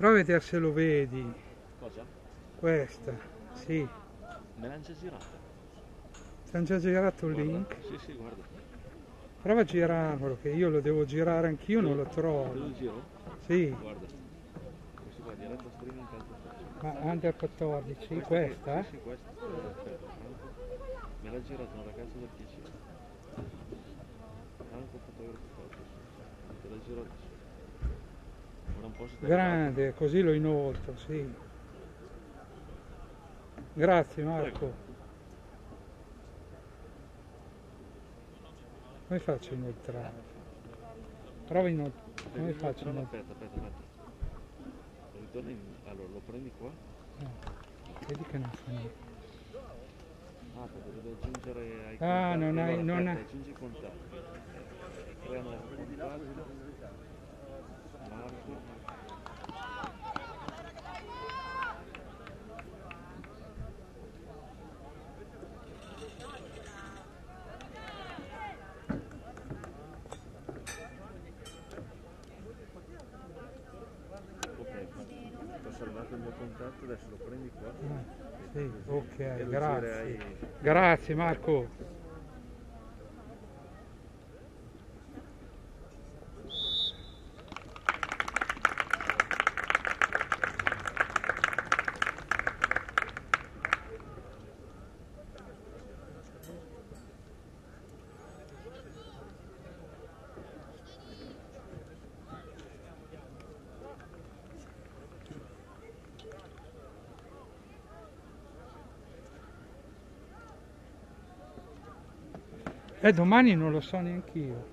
Prova a vedere se lo vedi. Cosa? Questa, sì. Me l'hanno già girata. Ti hanno già girato il Guarda. link? Sì, sì, guarda. Prova a girarlo, che io lo devo girare anch'io, non lo trovo. lo giro? Sì, Guarda. Questo qua, diretta streaming calcio calcio. ma under 14, questa? Sì, sì, questa. Eh. Me l'ha girata un ragazzo del PC. Franco fotografo foto. Te l'ha girato su. Ora un po' si sta Grande, così lo inoltro, sì. Grazie Marco. Come faccio a inoltrare? Prova inoltrare. Come faccio a No, no, inoltrare? aspetta, aspetta, aspetta. Ritorni. Allora, lo prendi qua. Vedi che non fa niente. Ah, perché devi aggiungere ai Ah, contatti. non hai- non hai- aggiungi i contatti. Crea nuovo contatto. Marco. Ok, ti ho salvato il mio contatto, adesso lo prendi qua. Ah, sì, ok, e lo grazie. Grazie Marco. Eh, domani non lo so neanch'io.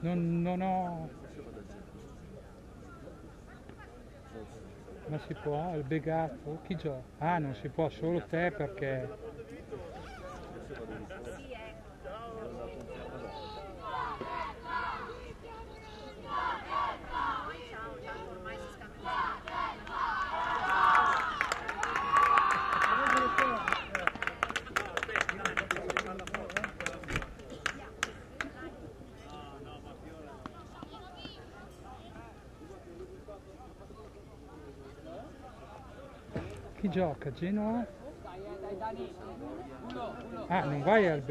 Non, non ho... Ma si può? Il begato? Chi gioca? Ah, non si può, solo te perché... gioca? Genoa? Ah, non vai al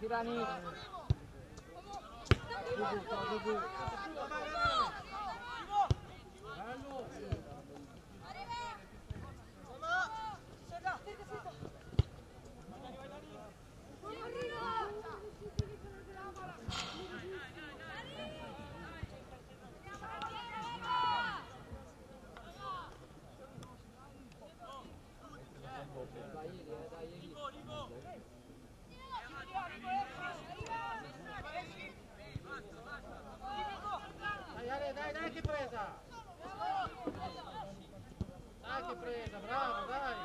begato. Dani. Dai, bravo, dai!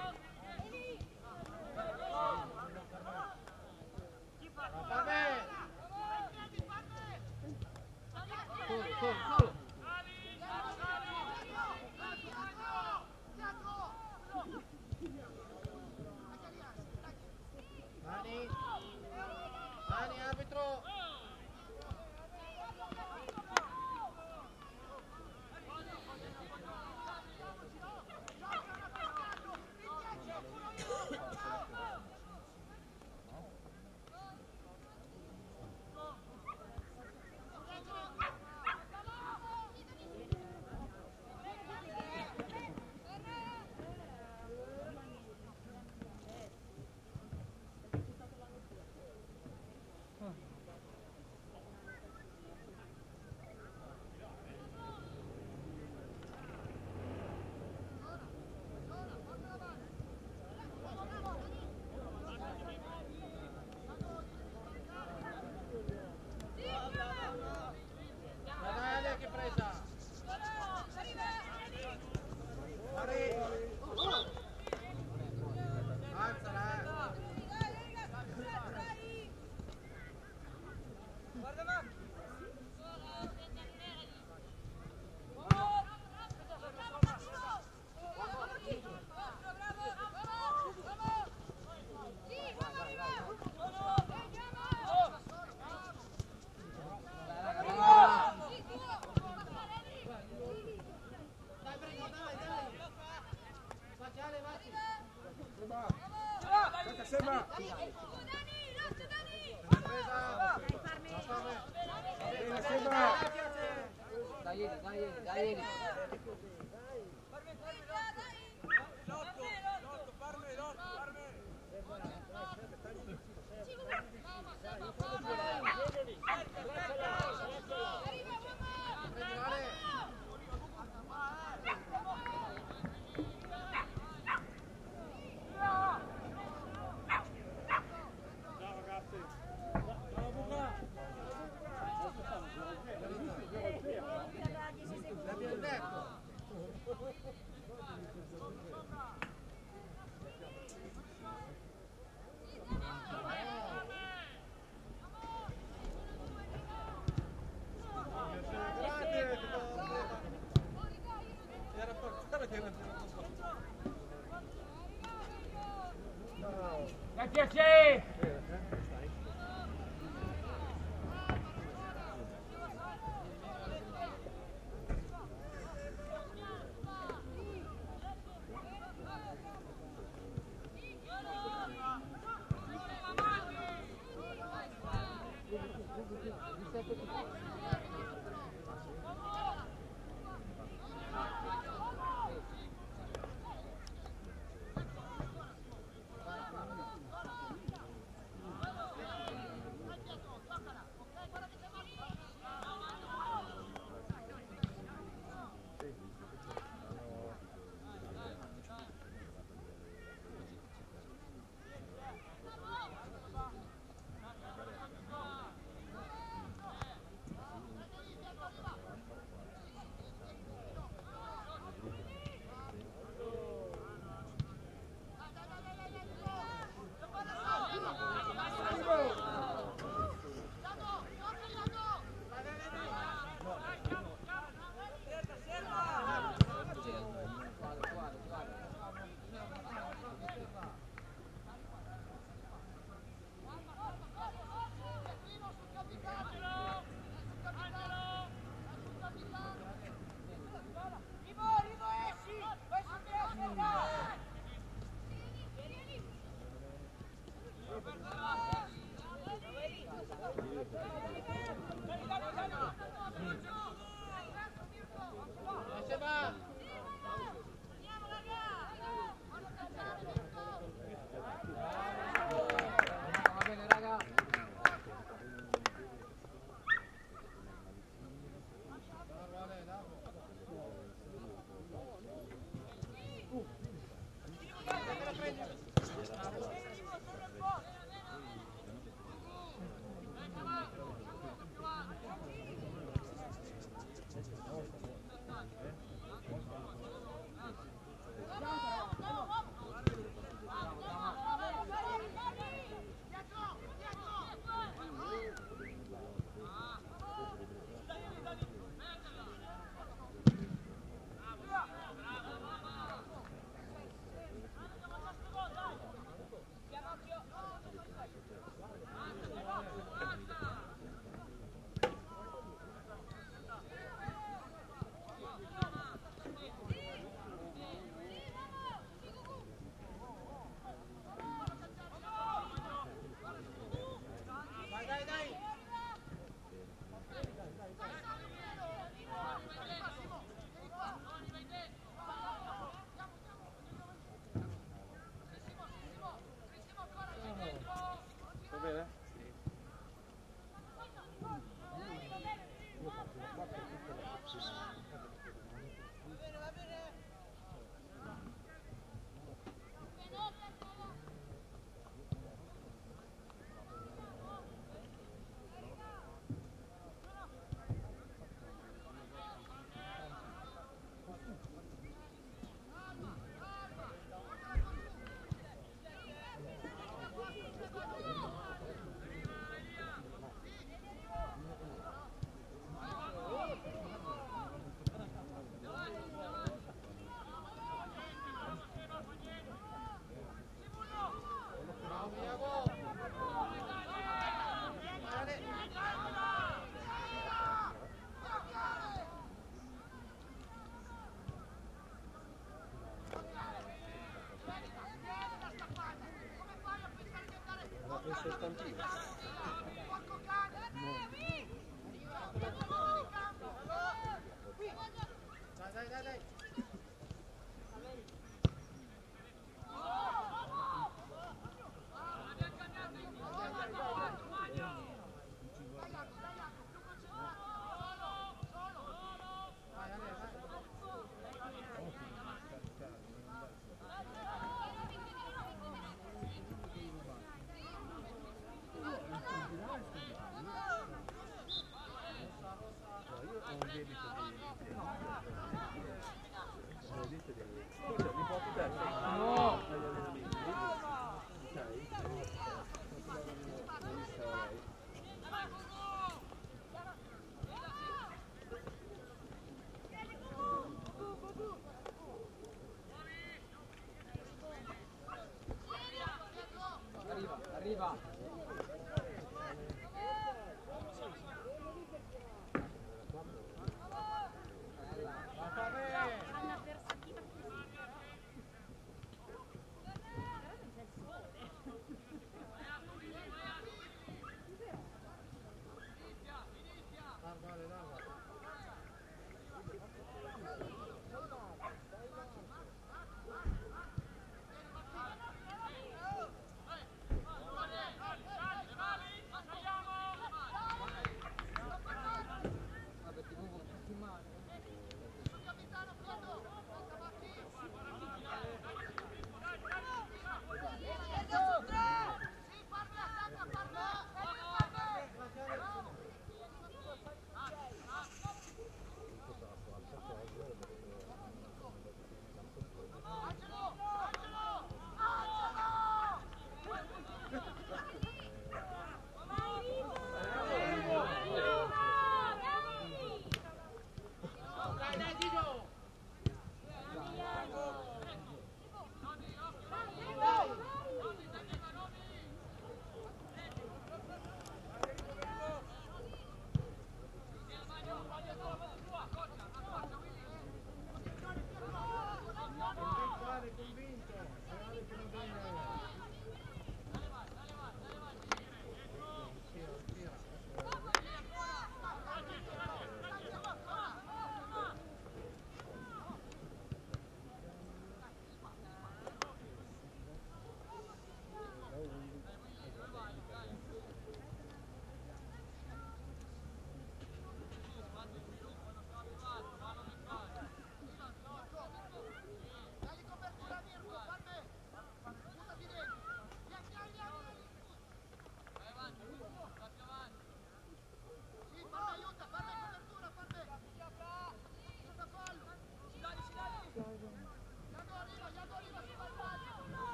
Yeah. ser tan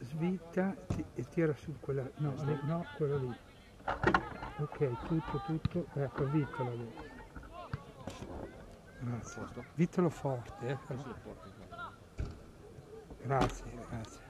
svitta e tira su quella no, no quello lì. Ok tutto tutto eh, ecco vittolo lì. Grazie. Vittolo forte eh. grazie grazie.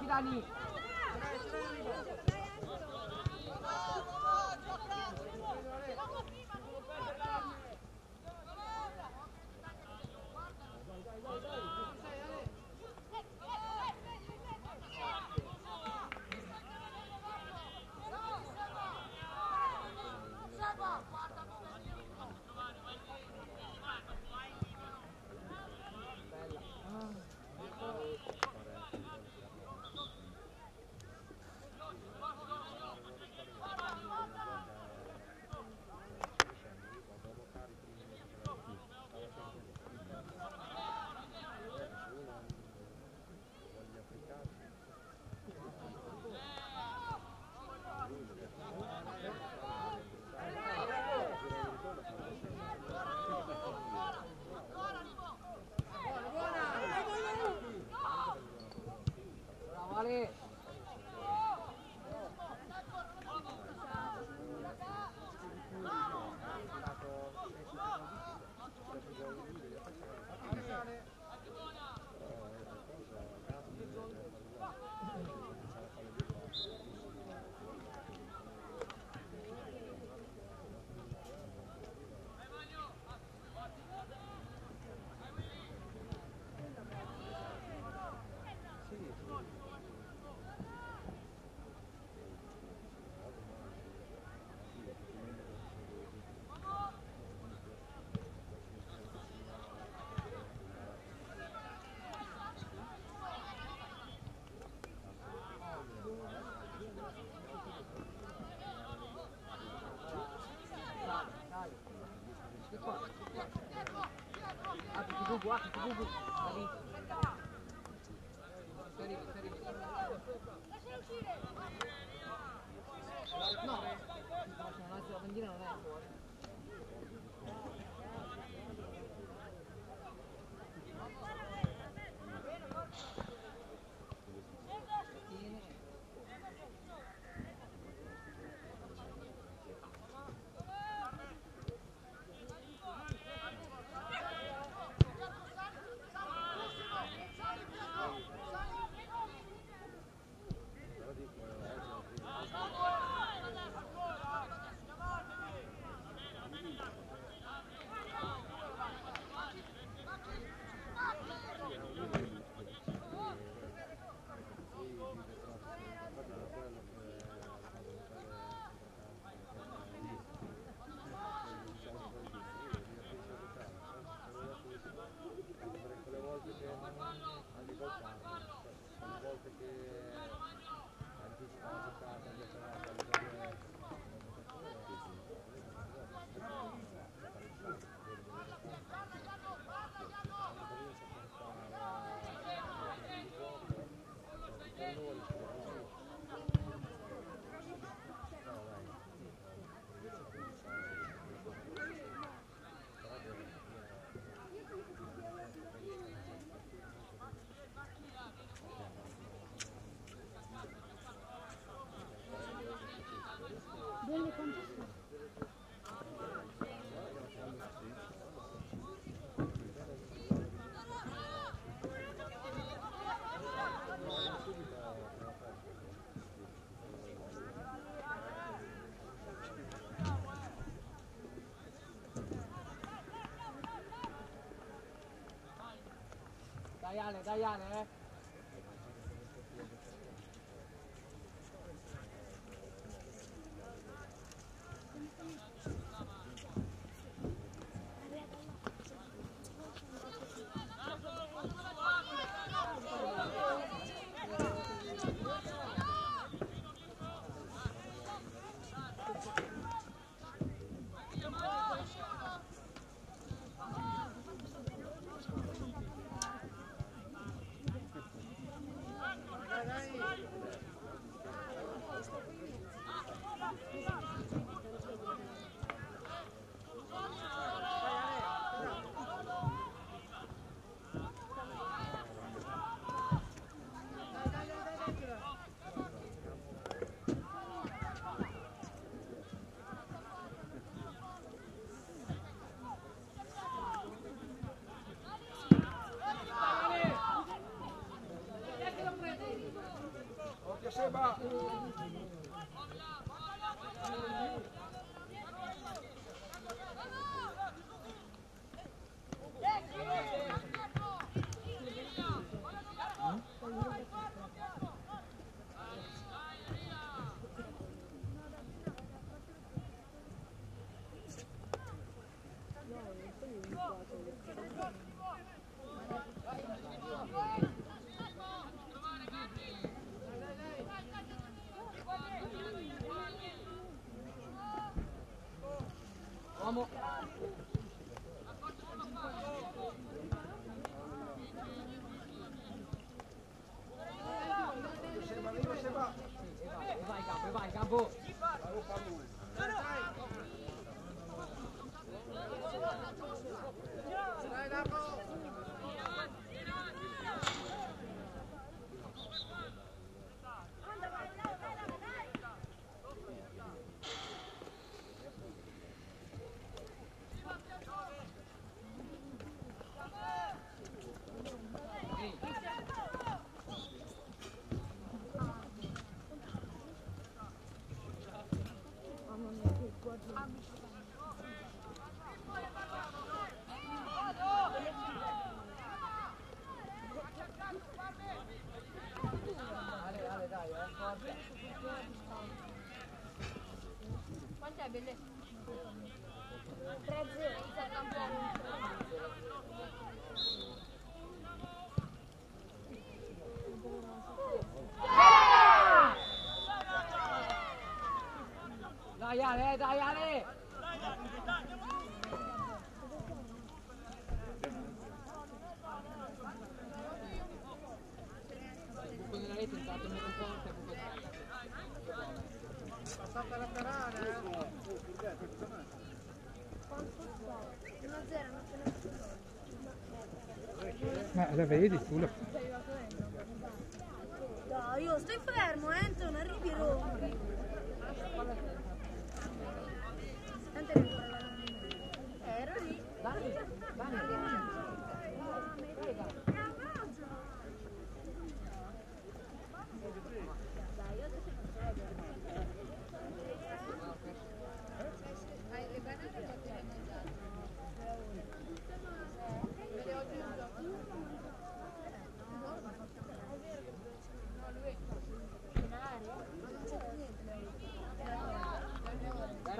ที่ด้ Quatro, ได้ย่า Ma la vedi tu? La... Dai, io stai fermo, eh, Anton, arrivi rompi. Tanto eri ancora là. Eh, ero lì. Dani, Dani. Dai, io ti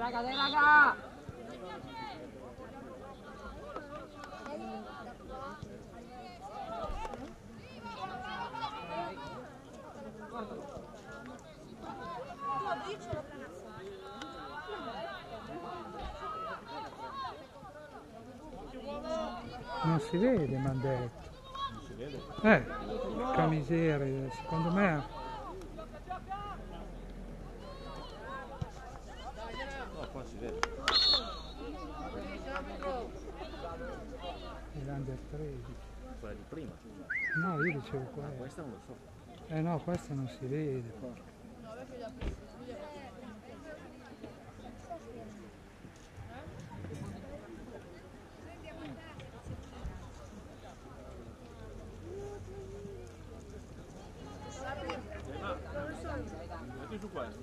Dai raga, dai raga! Non si vede, mi hanno detto. Non si vede? Eh, miseria, secondo me No, qua si vede. è l'under 13. Quella di prima. No, io dicevo questo. Questa non lo so. Eh no, questa non si vede. Metti su questo.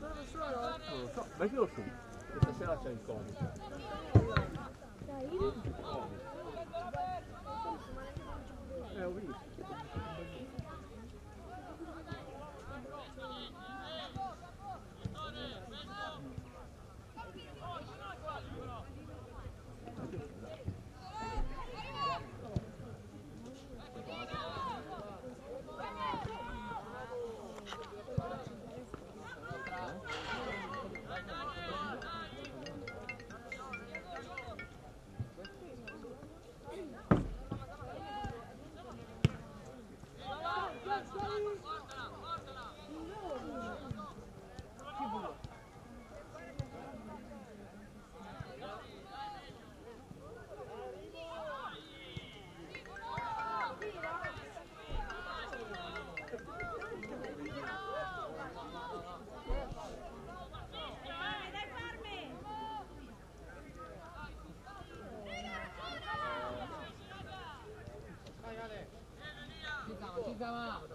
Non lo so, mettilo su. Questa sera c'è il Covid. 干 사.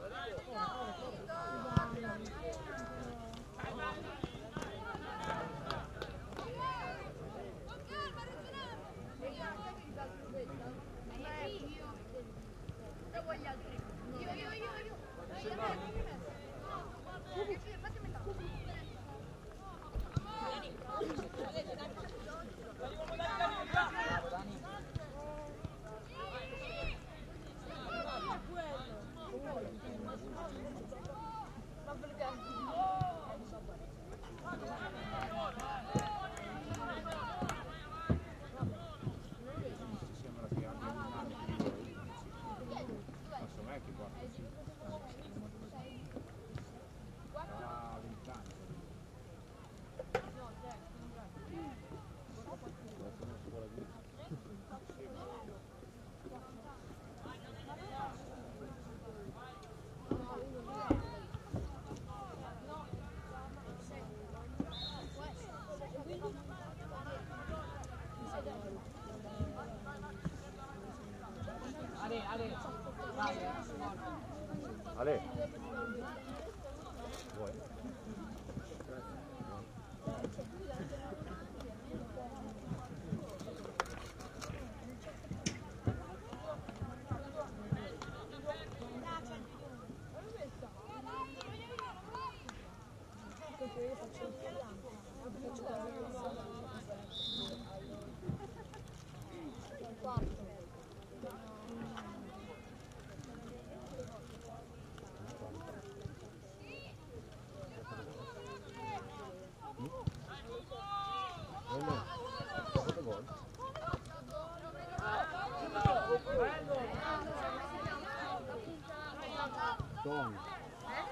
Tom.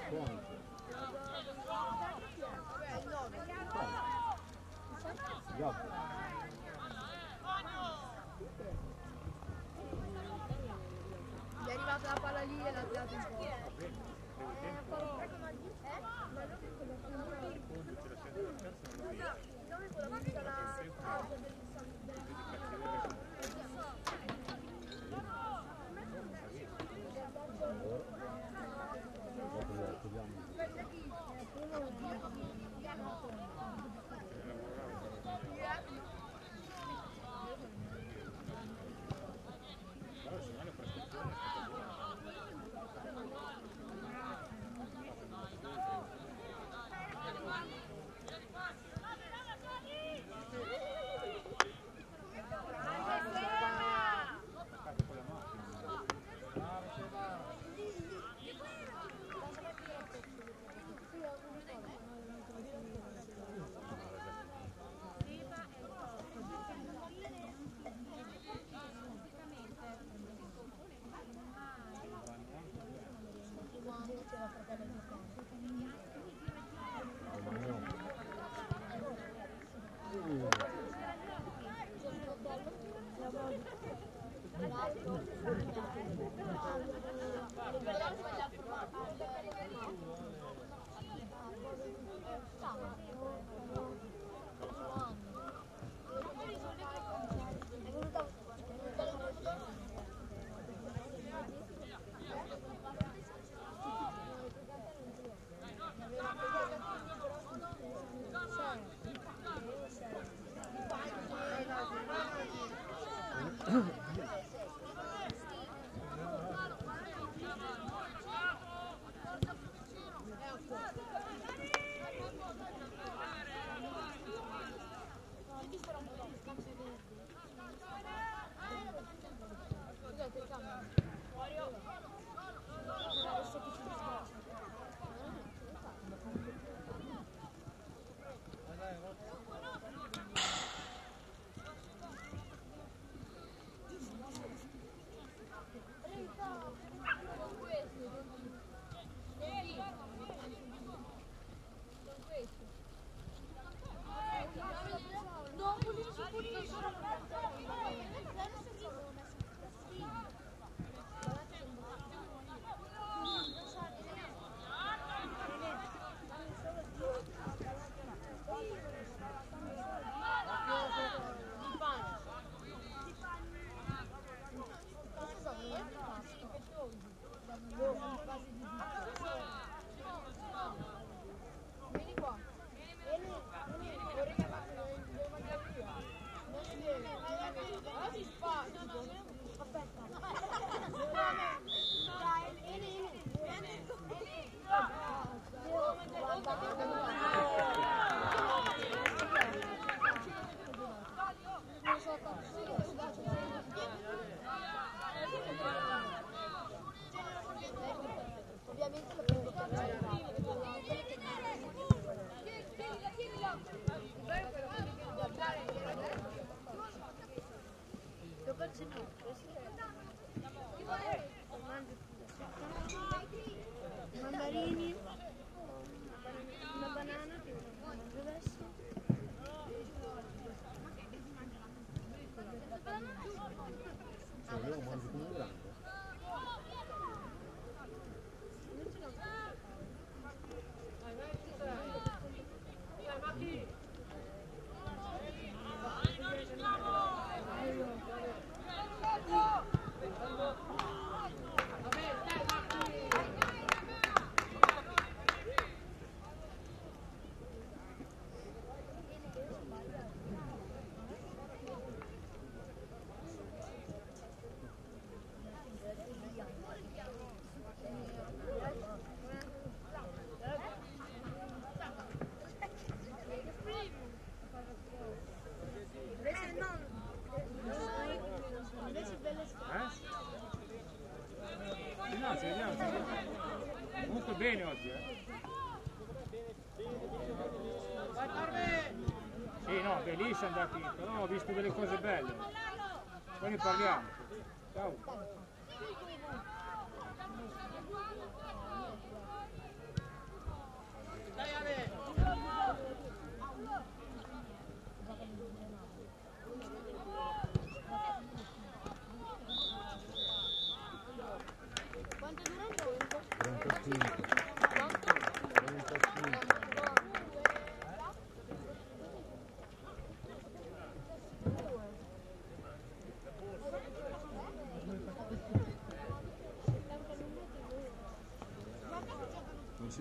Tom. Gab. Gli è arrivata la palla lì e l'ha tirato in fuori. Però ho visto delle cose belle. Poi ne parliamo.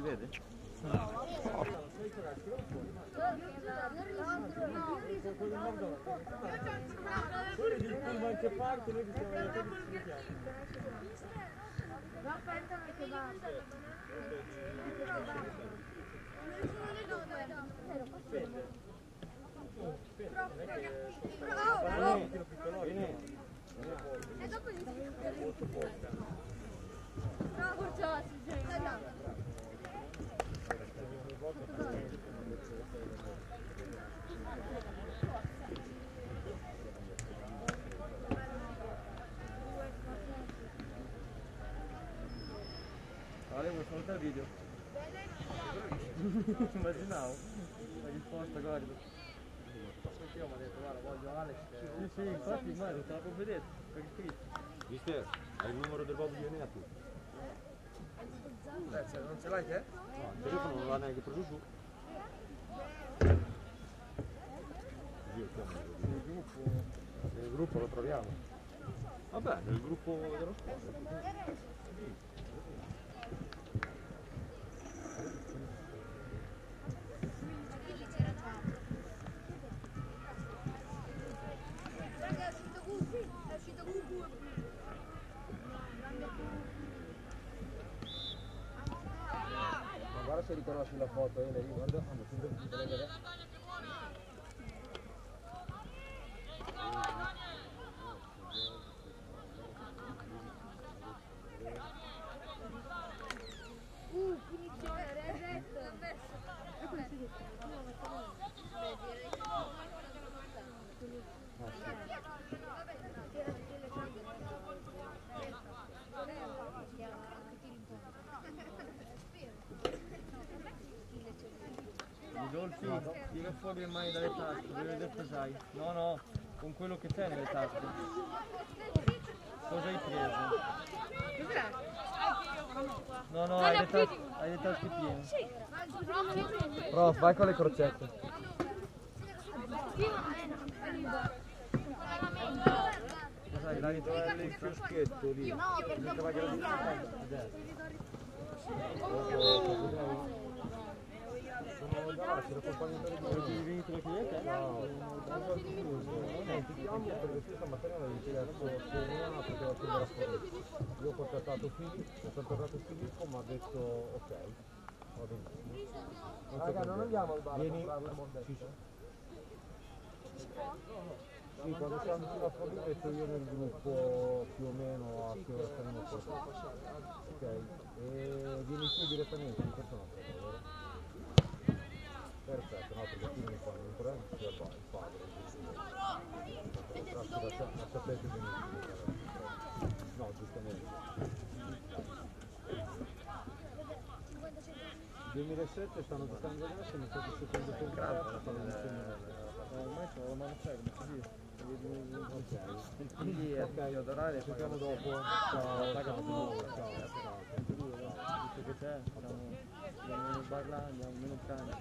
Non si vede? E dopo Bravo Ale, vuoi salutare il video? Immaginavo. La risposta, guarda. Anche io mi ha detto, guarda, voglio Alex. Sì, sì, infatti immagino, te l'avevo vedere, per iscritto. Mister, hai il numero del Bob tu? Eh, non ce l'hai te? No, il telefono non l'ha neanche preso su. Nel gruppo. Nel gruppo lo troviamo. Vabbè, nel gruppo dello sport. Raga, è uscito Gugu, è uscito Gugu. Ma guarda se riconosci la foto, eh, lei, guarda, ah, ma sempre di vedere. Uh, punizione, reset. E come si dice? Ridolfi, tira fuori le mani dalle tasche, voglio vedere cosa hai. No, no, con quello che c'è nelle tasche. Cosa hai preso? No, no, hai le, tas- hai le tasche piene. Prof, vai con le crocette. Cos'hai? Dai, Il fioschetto lì. No, perché Vai che la Io ho contattato Filippo, ho contattato Filippo ma ha detto ok, va benissimo. Raga, non andiamo al bar Vieni. Sì, sì. Sì, quando siamo sulla fuori metto io nel gruppo più o meno a che ora staremo qua. Ok, e vieni tu direttamente di persona per favore. Perfetto, no, perché qui mi fanno un problema sia il il padre. La benissimo. No, giustamente. 2007 stanno giocando adesso, mi sa che secondo tempo stanno insieme. Ormai sono la mano ferma, così. Ok. Quindi è meglio adorare, ci vediamo dopo. Ciao, ciao, ciao. Visto che c'è, stiamo, andiamo nel bar là, andiamo meno cane.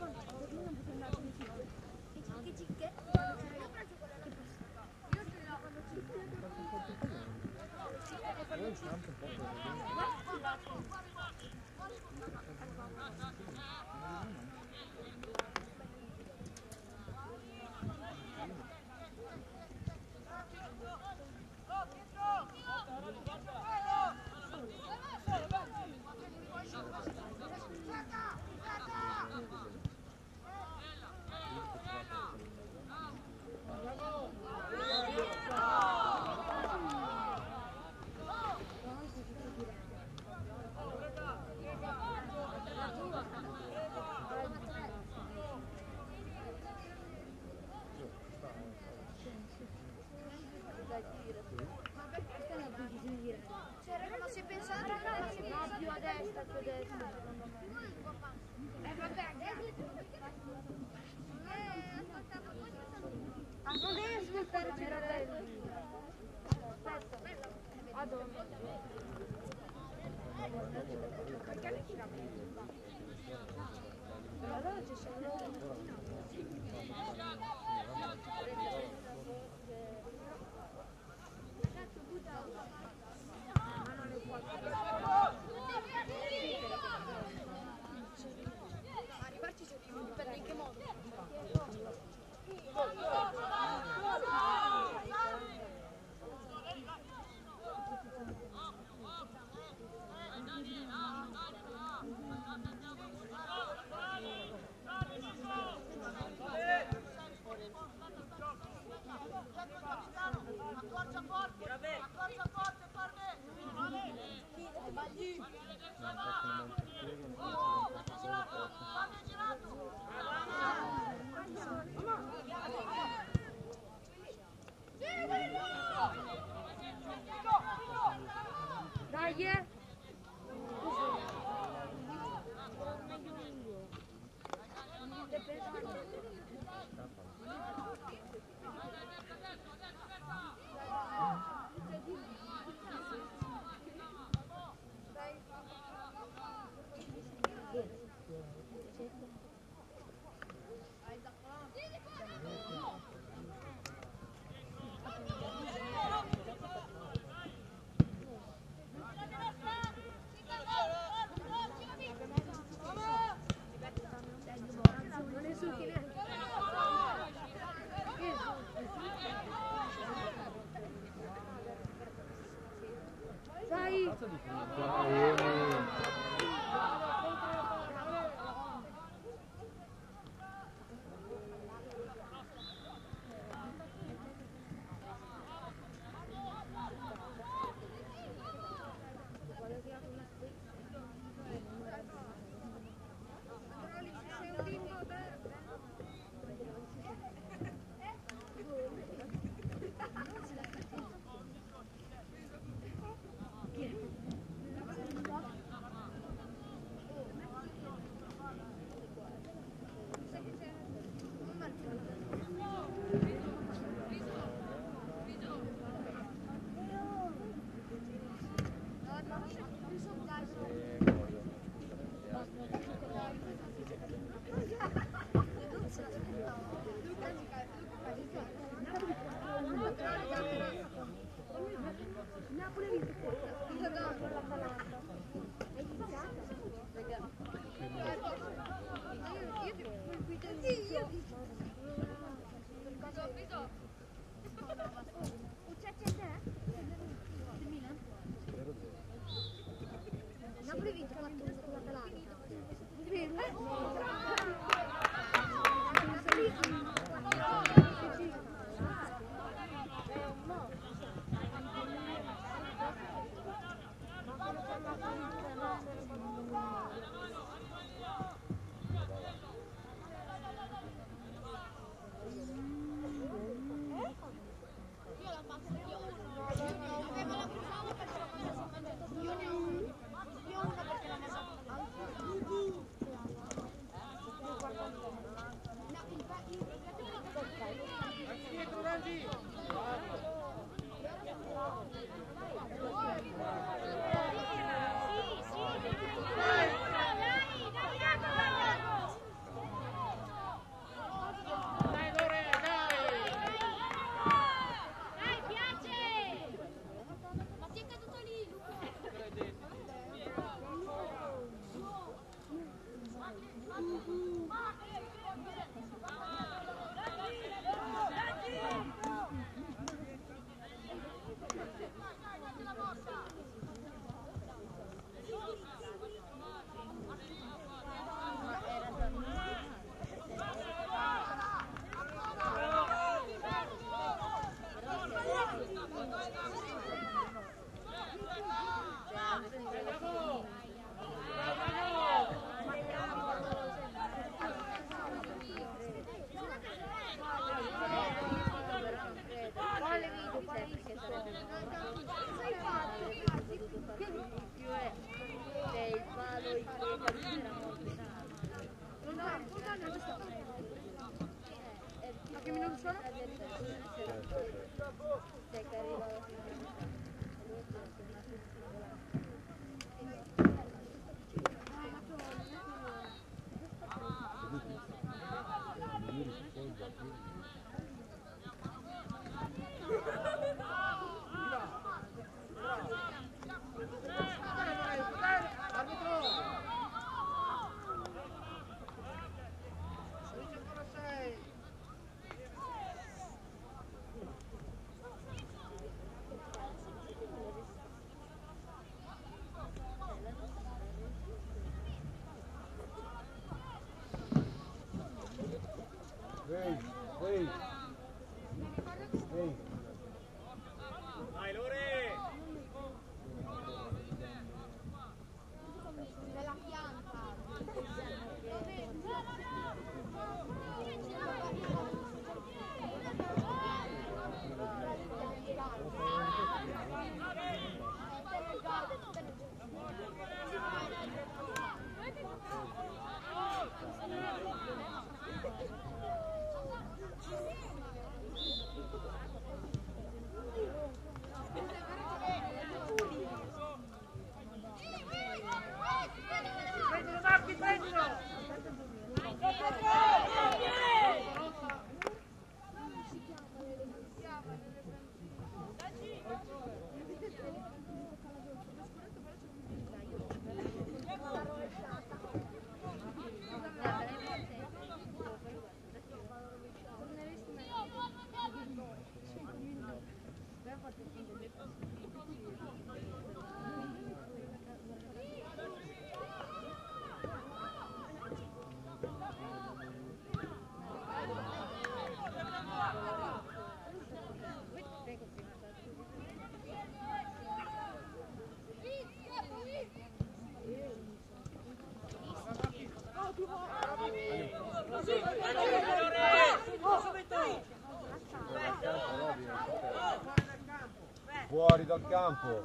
Dal campo.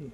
Yeah.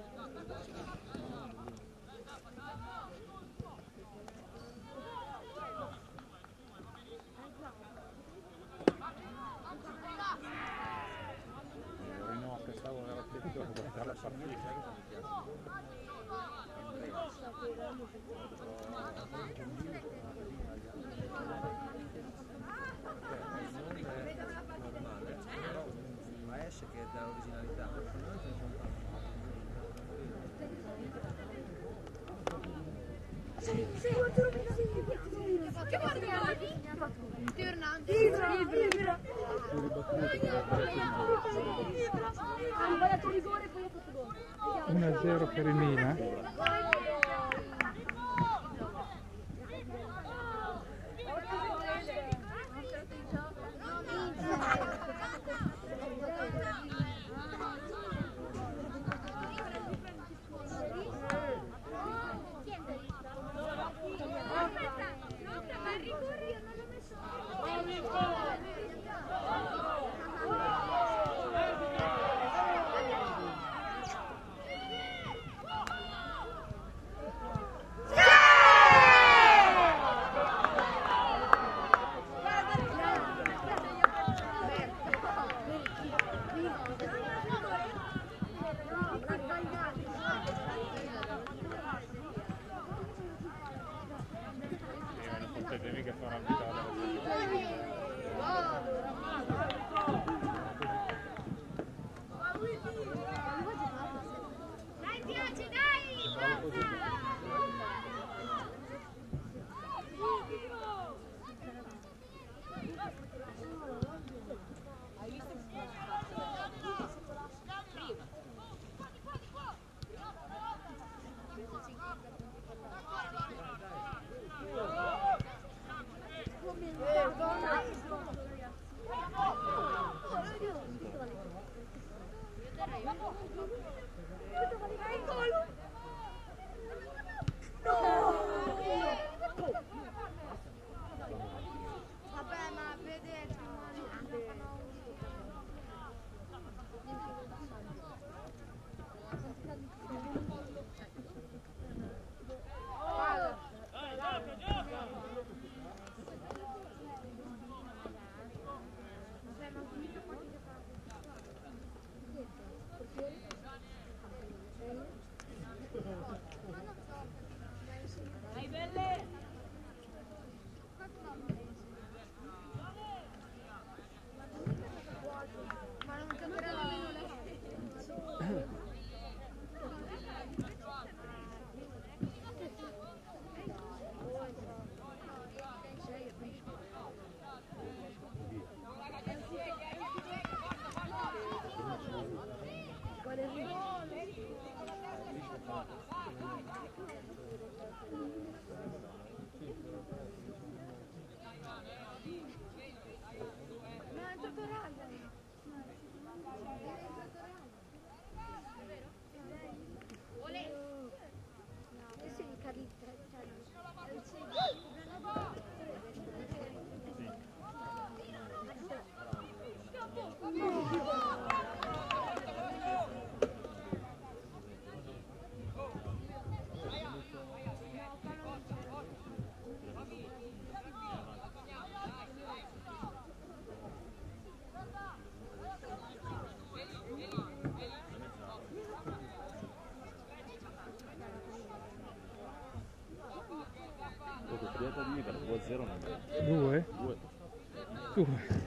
erano due? Due. Due.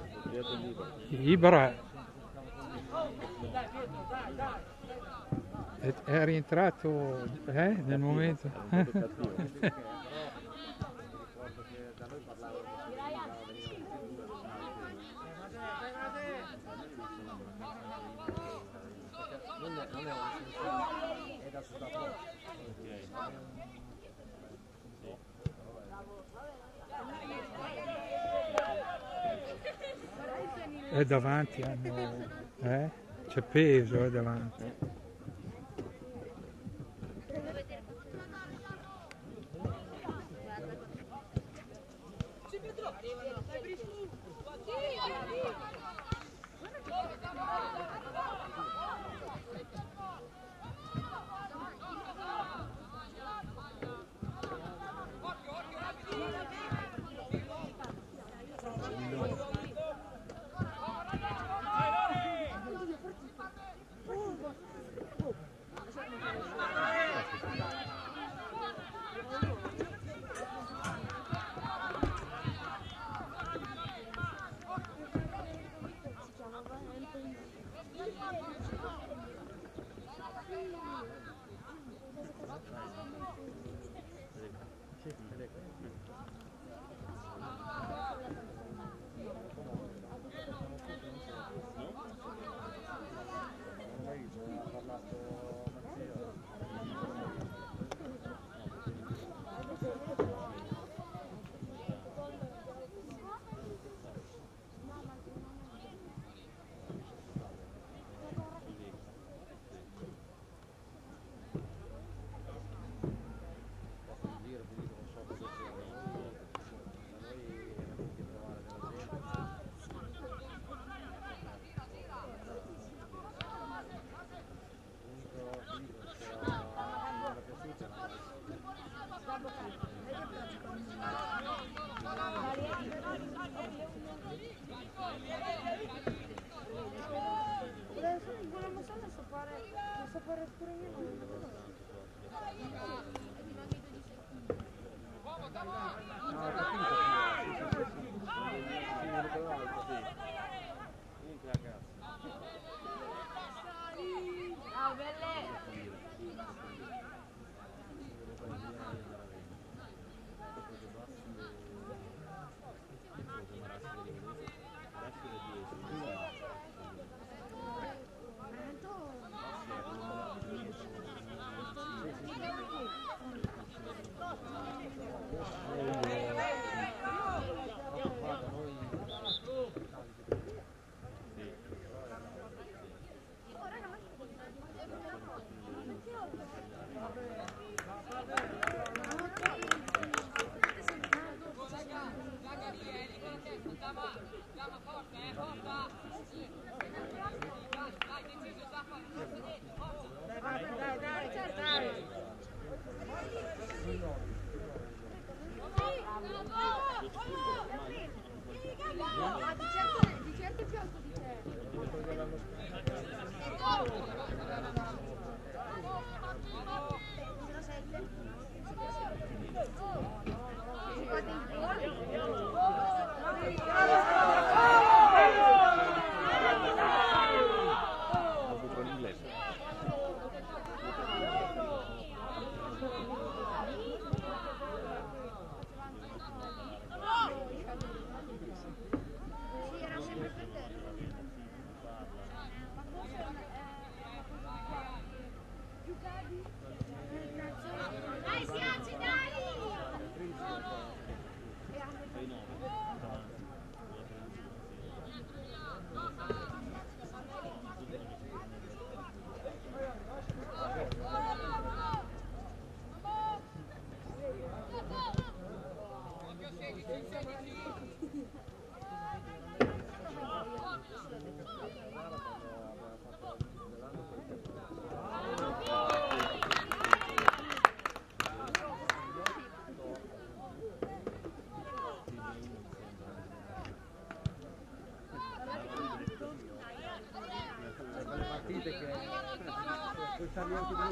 Libera. Eh. È, è rientrato eh, nel momento. davanti hanno... Eh? C'è peso eh, davanti.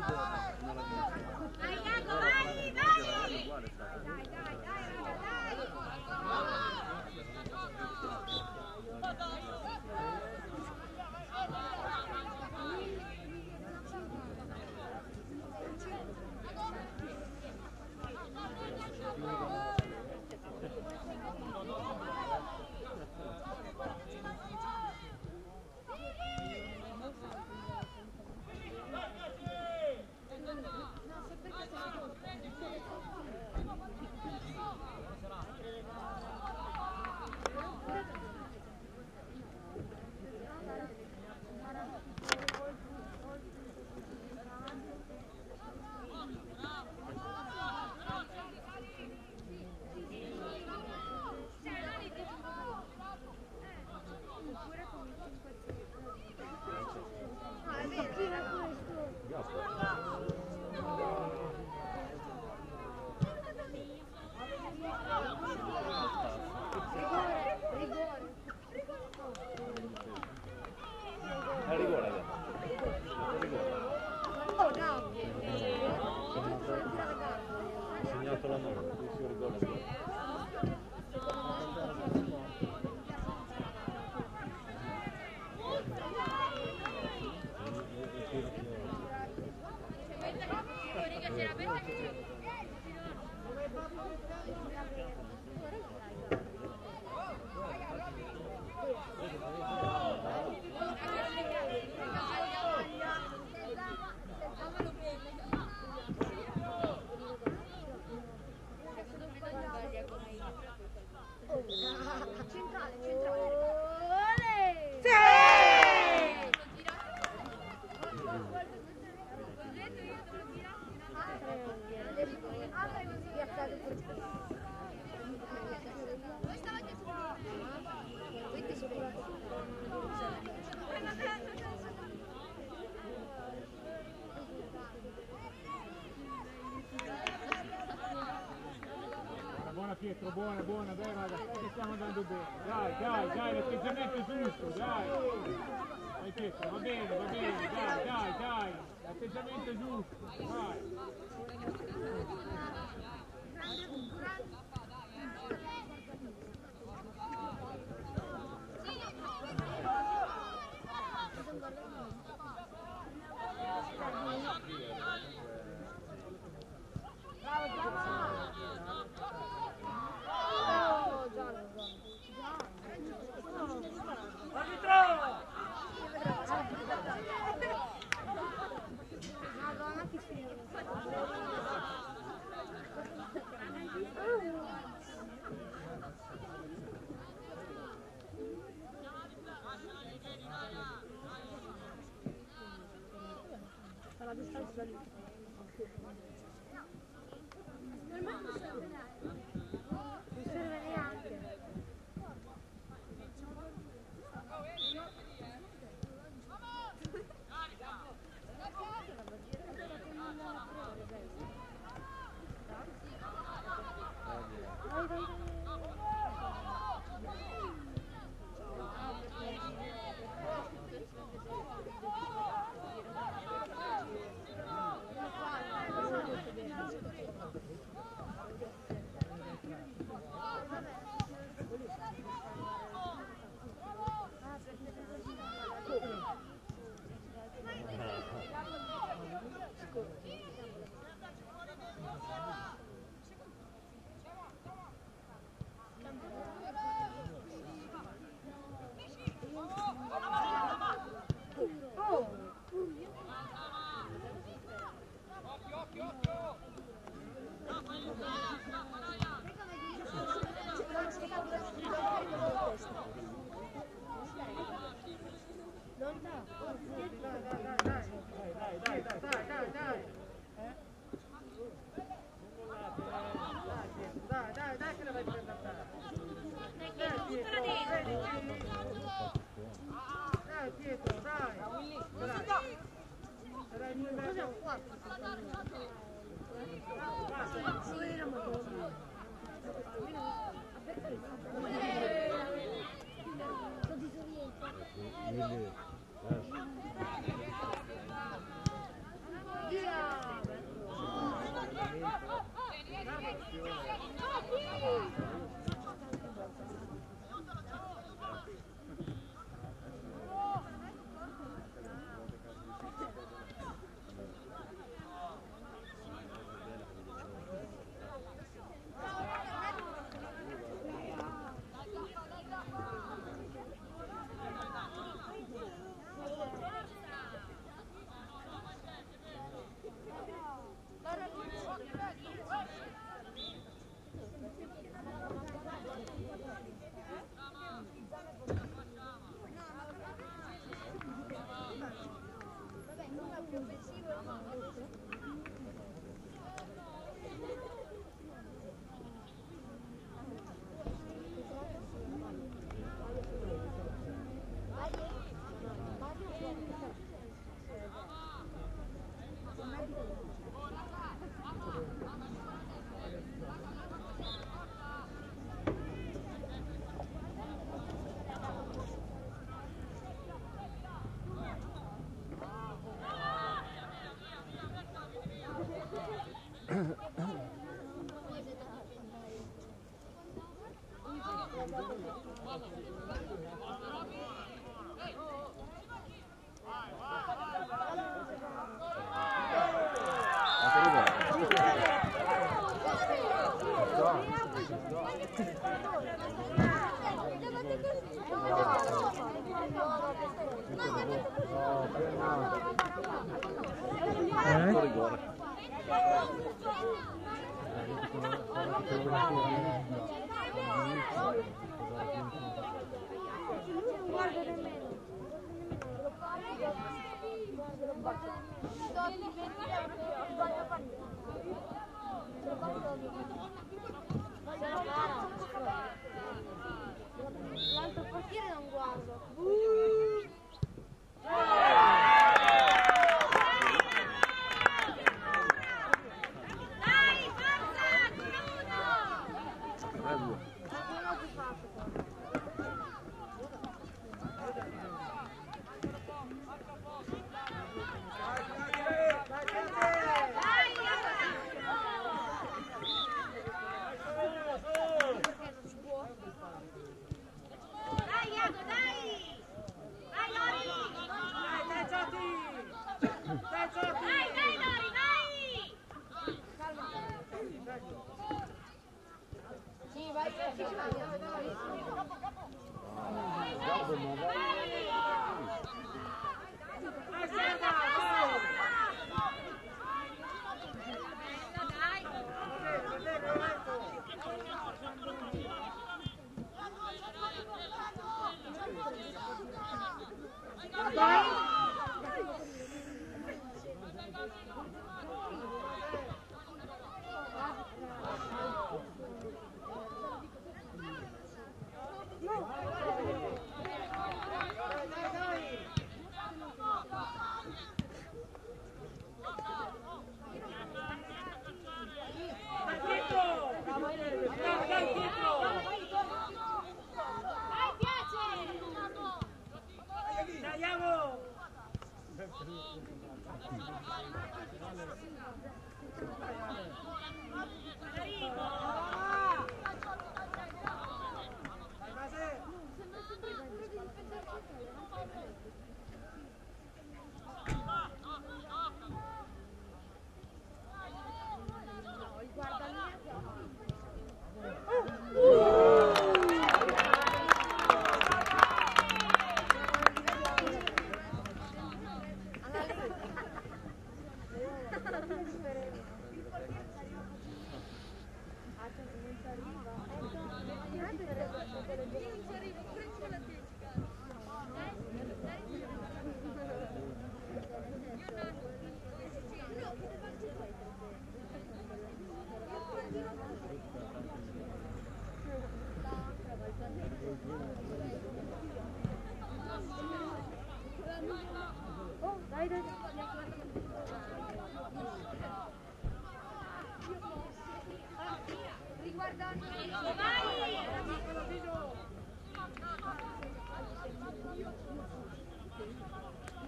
네. Pietro, buona, buona, dai raga, che stiamo andando bene. Dai, dai, dai, l'atteggiamento giusto, dai. Dai Pietro, va bene, va bene, dai, dai, dai. L'atteggiamento giusto, vai. Allah'ın Guarda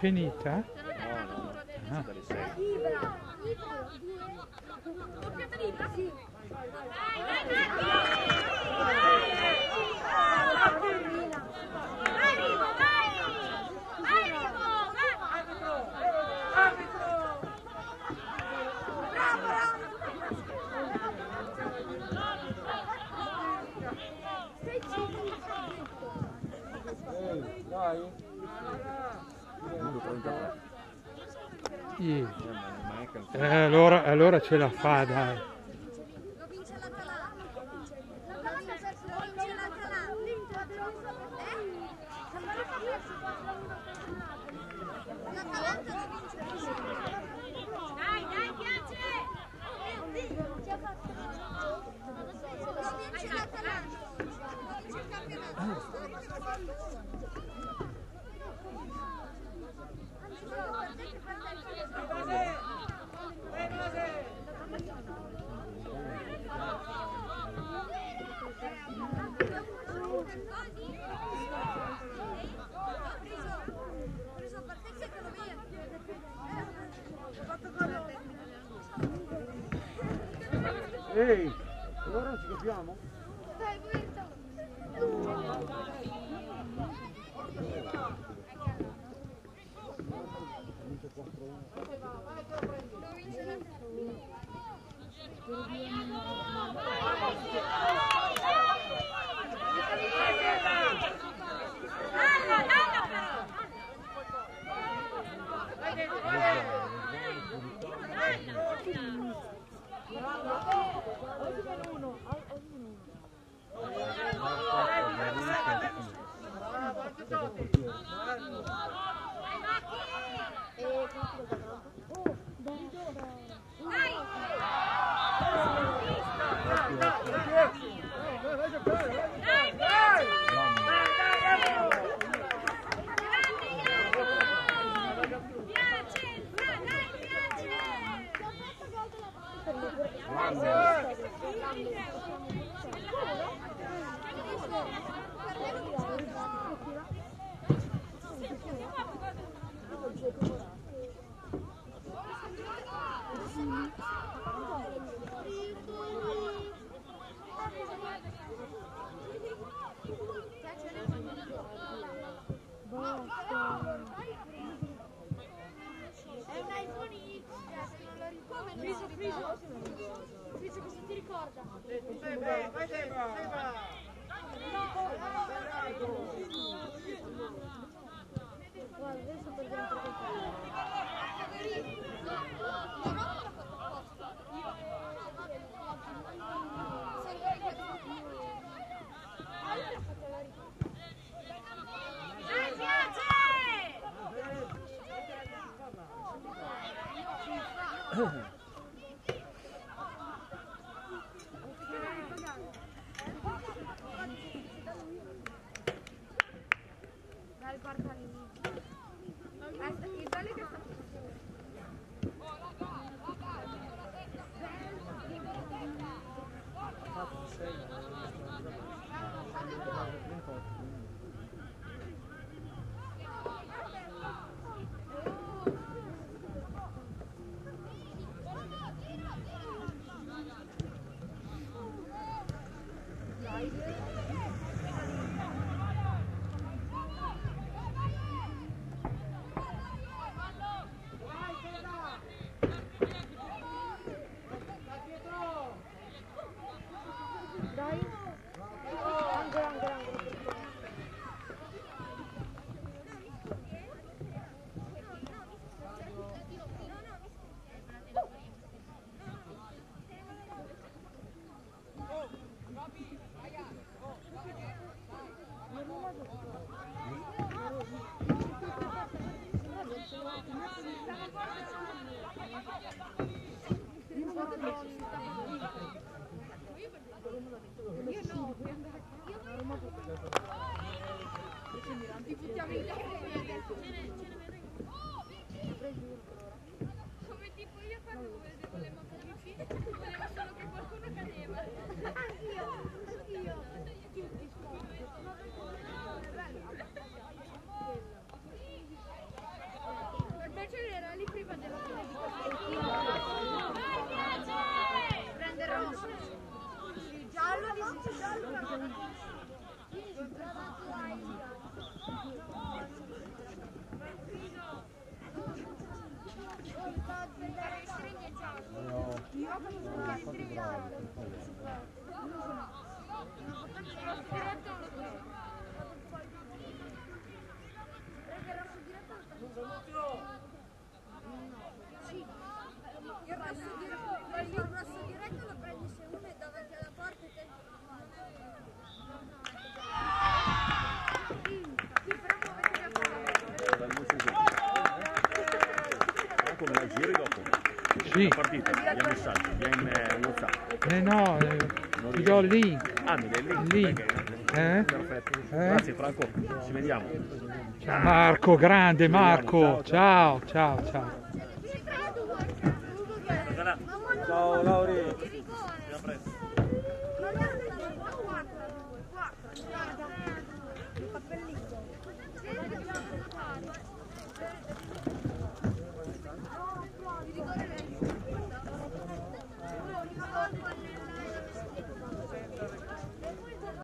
finita? Ah. 我去了发呆 Ehi, allora non ci capiamo? Dai, Vince 4-1. Thank you. sì. la partita, via messaggio, via in eh, Whatsapp. Eh no, eh, ti do lì. Ah, mi dai lì? Lì. Eh? Perfetto. Eh? Grazie Franco, ci vediamo. Ciao. Marco, grande Marco, ciao, ciao. ciao. ciao.